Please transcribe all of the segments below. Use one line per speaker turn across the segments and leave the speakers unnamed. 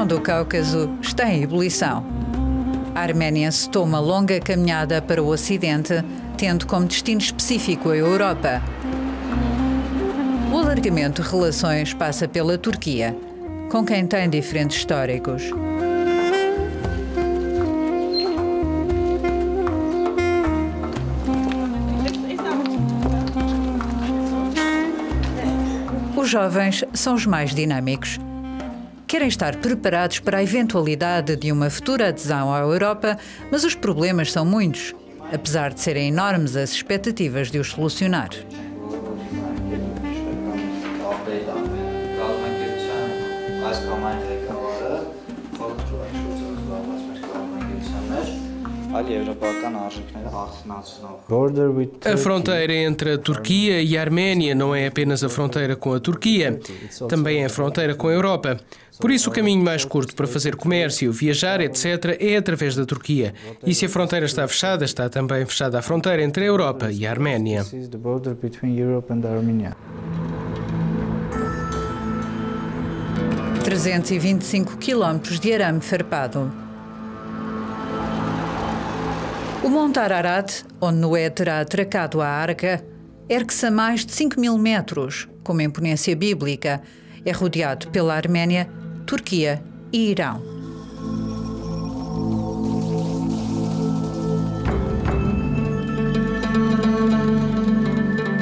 região do Cáucaso está em ebulição. A Arménia se toma longa caminhada para o Ocidente, tendo como destino específico a Europa. O alargamento de relações passa pela Turquia, com quem tem diferentes históricos. Os jovens são os mais dinâmicos. Querem estar preparados para a eventualidade de uma futura adesão à Europa, mas os problemas são muitos, apesar de serem enormes as expectativas de os solucionar.
A fronteira entre a Turquia e a Arménia não é apenas a fronteira com a Turquia, também é a fronteira com a Europa. Por isso, o caminho mais curto para fazer comércio, viajar, etc., é através da Turquia. E se a fronteira está fechada, está também fechada a fronteira entre a Europa e a Arménia.
325 quilómetros de arame farpado. O Monte Ararat, onde Noé terá atracado a arca, ergue-se a mais de 5 mil metros, com uma imponência bíblica. É rodeado pela Arménia, Turquia e Irão.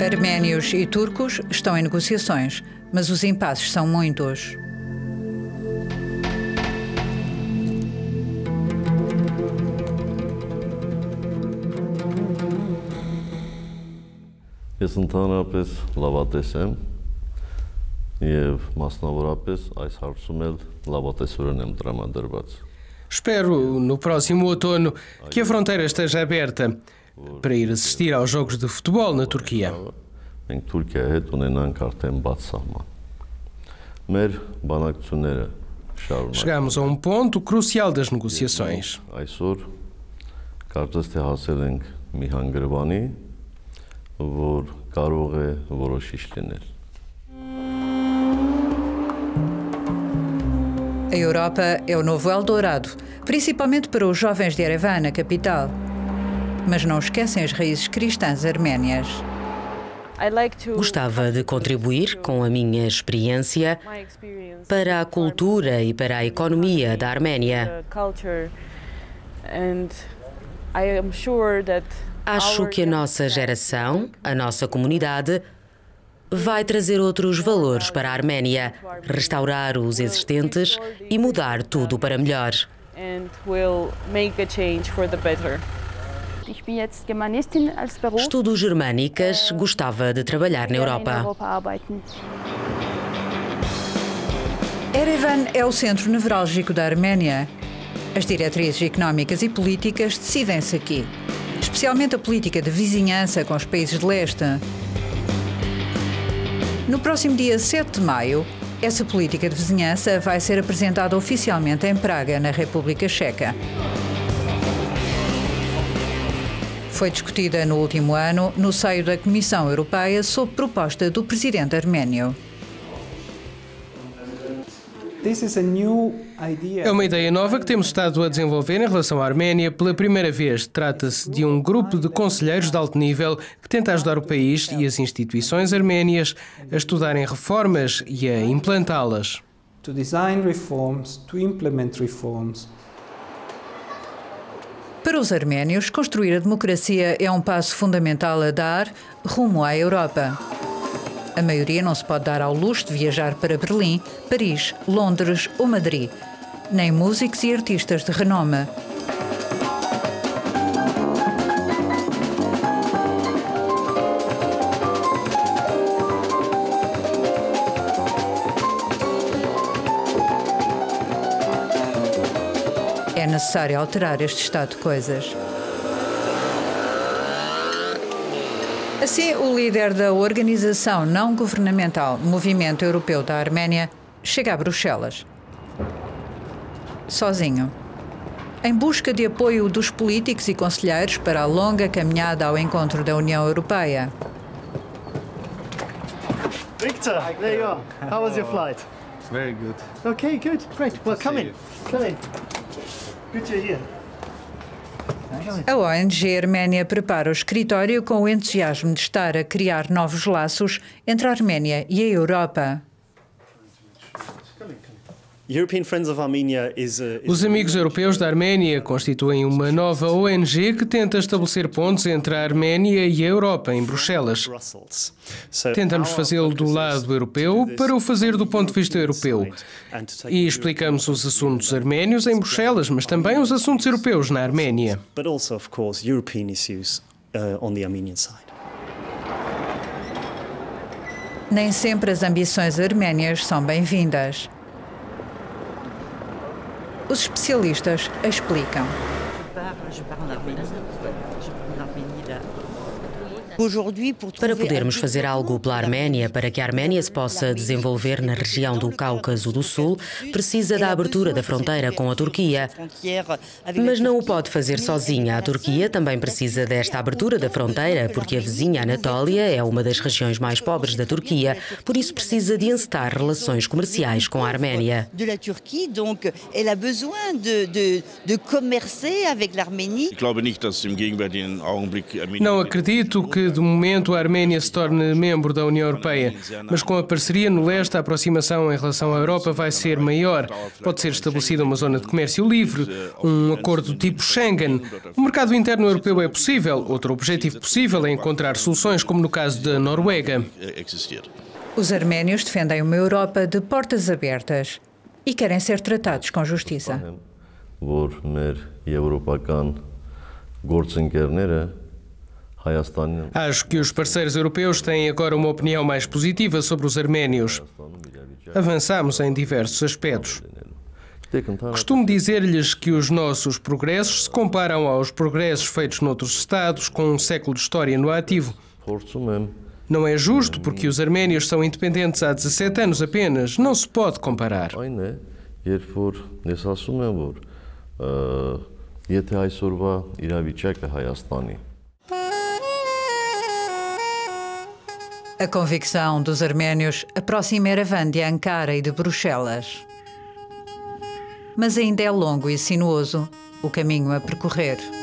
Arménios e turcos estão em negociações, mas os impasses são muitos.
Ես ընդհանրապես լավատես եմ եւ մասնավորապես այս հարցում էլ լավատեսորեն եմ տրամադրված։
Espero, no próximo outono, que a fronteira esteja aberta para ir assistir aos jogos de futebol na Turquia.
Մենք Թուրքիայի հետ ունենանք արդեն բաց սահման։ Մեր բանակցությունները շարունակ։
Chegamos a um ponto crucial das negociações.
Այսօր կարծես թե հասել ենք մի հանգրվանի, որ կարող է որոշիչ լինել։
A Europa é o novo Eldorado, principalmente para os jovens de Erevan, a capital. Mas não esquecem as raízes cristãs arménias.
Gostava de contribuir com a minha experiência para a cultura e para a economia da Arménia. Acho que a nossa geração, a nossa comunidade, vai trazer outros valores para a Arménia, restaurar os existentes e mudar tudo para melhor. Estudo germânicas, gostava de trabalhar na Europa.
Erevan é o centro nevrálgico da Arménia. As diretrizes económicas e políticas decidem-se aqui especialmente a política de vizinhança com os países de leste. No próximo dia 7 de maio, essa política de vizinhança vai ser apresentada oficialmente em Praga, na República Checa. Foi discutida no último ano no seio da Comissão Europeia sob proposta do presidente arménio.
É uma ideia nova que temos estado a desenvolver em relação à Arménia pela primeira vez. Trata-se de um grupo de conselheiros de alto nível que tenta ajudar o país e as instituições arménias a estudarem reformas e a implantá-las. To design reforms, to implement
reforms. Para os arménios, construir a democracia é um passo fundamental a dar rumo à Europa. A maioria não se pode dar ao luxo de viajar para Berlim, Paris, Londres ou Madrid, nem músicos e artistas de renome. É necessário alterar este estado de coisas. Assim, o líder da organização não governamental Movimento Europeu da Arménia chega a Bruxelas. Sozinho. Em busca de apoio dos políticos e conselheiros para a longa caminhada ao encontro da União Europeia.
Victor, there you are. How was your flight? Very good.
Okay, good. Great. Well, come in. Come in. Good to hear.
A ONG Arménia prepara o escritório com o entusiasmo de estar a criar novos laços entre a Arménia e a Europa.
Os Amigos Europeus da Arménia constituem uma nova ONG que tenta estabelecer pontos entre a Arménia e a Europa, em Bruxelas. Tentamos fazê-lo do lado europeu para o fazer do ponto de vista europeu. E explicamos os assuntos arménios em Bruxelas, mas também os assuntos europeus na Arménia.
Nem sempre as ambições arménias são bem-vindas. Os especialistas explicam.
Para podermos fazer algo pela Arménia, para que a Arménia se possa desenvolver na região do Cáucaso do Sul, precisa da abertura da fronteira com a Turquia. Mas não o pode fazer sozinha. A Turquia também precisa desta abertura da fronteira, porque a vizinha Anatólia é uma das regiões mais pobres da Turquia, por isso precisa de encetar relações comerciais com a Arménia.
Não acredito que de momento a Arménia se torne membro da União Europeia, mas com a parceria no leste, a aproximação em relação à Europa vai ser maior. Pode ser estabelecida uma zona de comércio livre, um acordo tipo Schengen. O mercado interno europeu é possível. Outro objetivo possível é encontrar soluções, como no caso da Noruega.
Os arménios defendem uma Europa de portas abertas e querem ser tratados com justiça.
Acho que os parceiros europeus têm agora uma opinião mais positiva sobre os arménios. Avançamos em diversos aspectos. Costumo dizer-lhes que os nossos progressos se comparam aos progressos feitos noutros Estados com um século de história no ativo. Não é justo porque os arménios são independentes há 17 anos apenas. Não se pode comparar.
Եթե այսօրվա իրավիճակը Հայաստանի A convicção dos arménios aproxima Erevan de Ankara e de Bruxelas. Mas ainda é longo e sinuoso o caminho a percorrer.